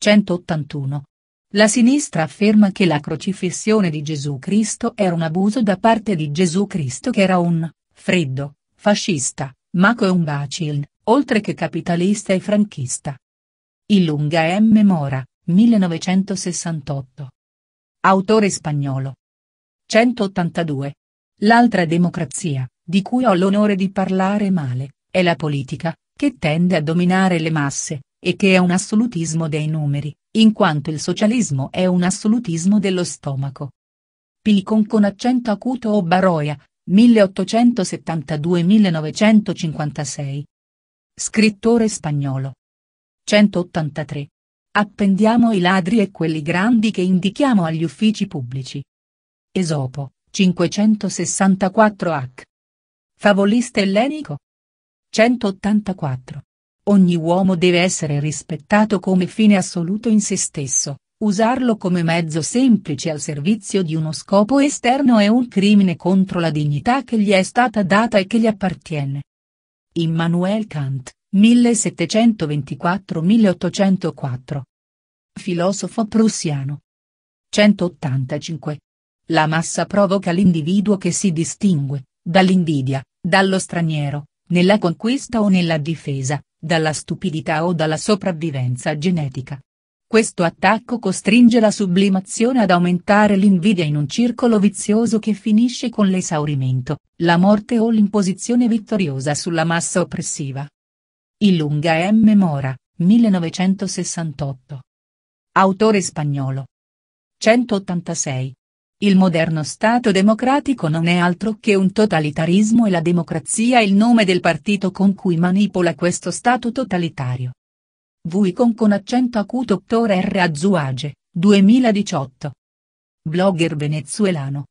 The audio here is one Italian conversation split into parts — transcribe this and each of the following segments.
181. La sinistra afferma che la crocifissione di Gesù Cristo era un abuso da parte di Gesù Cristo che era un freddo, fascista, maco e un bacil, oltre che capitalista e franchista. Illunga M. Mora, 1968. Autore spagnolo. 182. L'altra democrazia, di cui ho l'onore di parlare male, è la politica, che tende a dominare le masse, e che è un assolutismo dei numeri, in quanto il socialismo è un assolutismo dello stomaco. Pilicon con accento acuto o Baroia, 1872-1956. Scrittore spagnolo. 183. Appendiamo i ladri e quelli grandi che indichiamo agli uffici pubblici. Esopo, 564 h. Favolista ellenico. 184. Ogni uomo deve essere rispettato come fine assoluto in se stesso, usarlo come mezzo semplice al servizio di uno scopo esterno è un crimine contro la dignità che gli è stata data e che gli appartiene. Immanuel Kant, 1724-1804. Filosofo prussiano. 185. La massa provoca l'individuo che si distingue, dall'invidia, dallo straniero, nella conquista o nella difesa, dalla stupidità o dalla sopravvivenza genetica. Questo attacco costringe la sublimazione ad aumentare l'invidia in un circolo vizioso che finisce con l'esaurimento, la morte o l'imposizione vittoriosa sulla massa oppressiva. Illunga M. Mora, 1968. Autore spagnolo. 186. Il moderno Stato democratico non è altro che un totalitarismo e la democrazia è il nome del partito con cui manipola questo Stato totalitario. Vuicon con accento acuto Dr. R. Azuage, 2018. Blogger venezuelano.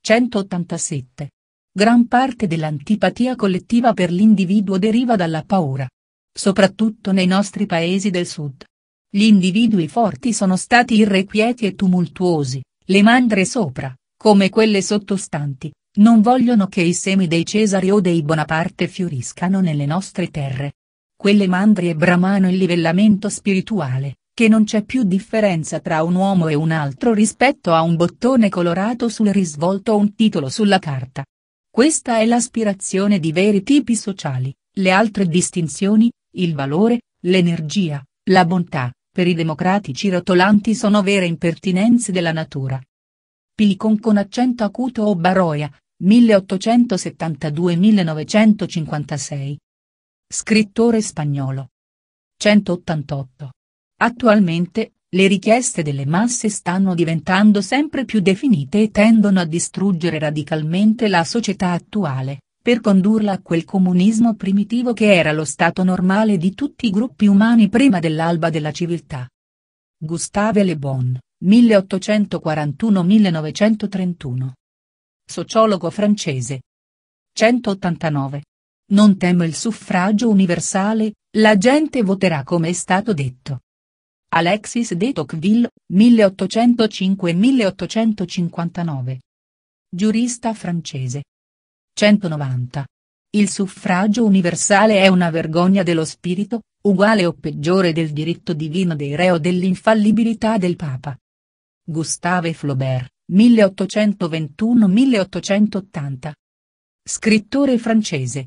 187. Gran parte dell'antipatia collettiva per l'individuo deriva dalla paura. Soprattutto nei nostri paesi del sud. Gli individui forti sono stati irrequieti e tumultuosi, le mandre sopra, come quelle sottostanti, non vogliono che i semi dei Cesari o dei Bonaparte fioriscano nelle nostre terre. Quelle mandrie bramano il livellamento spirituale, che non c'è più differenza tra un uomo e un altro rispetto a un bottone colorato sul risvolto o un titolo sulla carta. Questa è l'aspirazione di veri tipi sociali, le altre distinzioni, il valore, l'energia, la bontà, per i democratici rotolanti sono vere impertinenze della natura. Pilicon con accento acuto o Baroia, 1872-1956. Scrittore spagnolo. 188. Attualmente, le richieste delle masse stanno diventando sempre più definite e tendono a distruggere radicalmente la società attuale, per condurla a quel comunismo primitivo che era lo stato normale di tutti i gruppi umani prima dell'alba della civiltà. Gustave Le Bon, 1841-1931. Sociologo francese. 189. Non temo il suffragio universale, la gente voterà come è stato detto. Alexis de Tocqueville, 1805-1859. Giurista francese. 190. Il suffragio universale è una vergogna dello spirito, uguale o peggiore del diritto divino dei re o dell'infallibilità del Papa. Gustave Flaubert, 1821-1880. Scrittore francese.